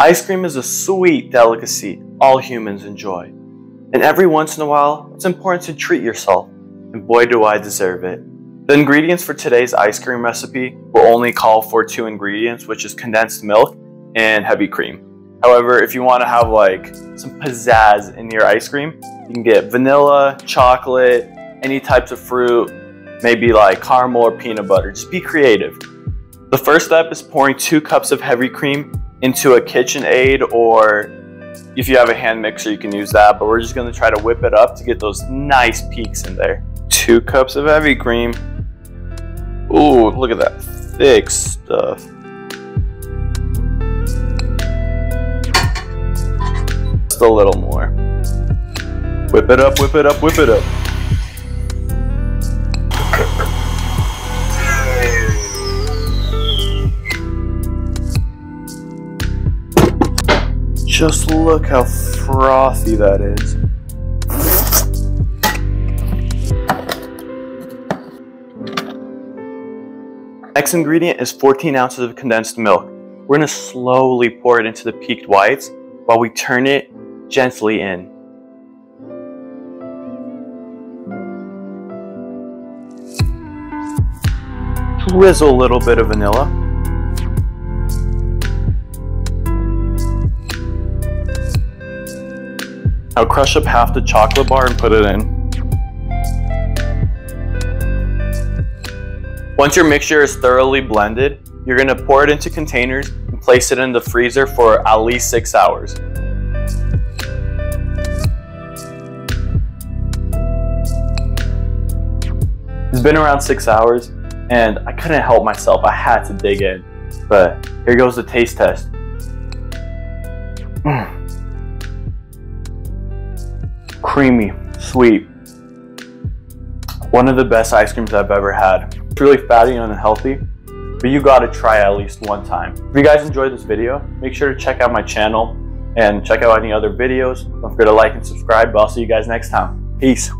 Ice cream is a sweet delicacy all humans enjoy. And every once in a while, it's important to treat yourself. And boy, do I deserve it. The ingredients for today's ice cream recipe will only call for two ingredients, which is condensed milk and heavy cream. However, if you want to have like some pizzazz in your ice cream, you can get vanilla, chocolate, any types of fruit, maybe like caramel or peanut butter. Just be creative. The first step is pouring two cups of heavy cream into a KitchenAid or if you have a hand mixer, you can use that, but we're just gonna try to whip it up to get those nice peaks in there. Two cups of heavy cream. Ooh, look at that thick stuff. Just a little more. Whip it up, whip it up, whip it up. Just look how frothy that is. Next ingredient is 14 ounces of condensed milk. We're gonna slowly pour it into the peaked whites while we turn it gently in. Drizzle a little bit of vanilla. Now crush up half the chocolate bar and put it in. Once your mixture is thoroughly blended, you're gonna pour it into containers and place it in the freezer for at least six hours. It's been around six hours and I couldn't help myself. I had to dig in. But here goes the taste test. Mm creamy, sweet. One of the best ice creams I've ever had. It's really fatty and unhealthy, but you gotta try at least one time. If you guys enjoyed this video, make sure to check out my channel and check out any other videos. Don't forget to like and subscribe, but I'll see you guys next time. Peace.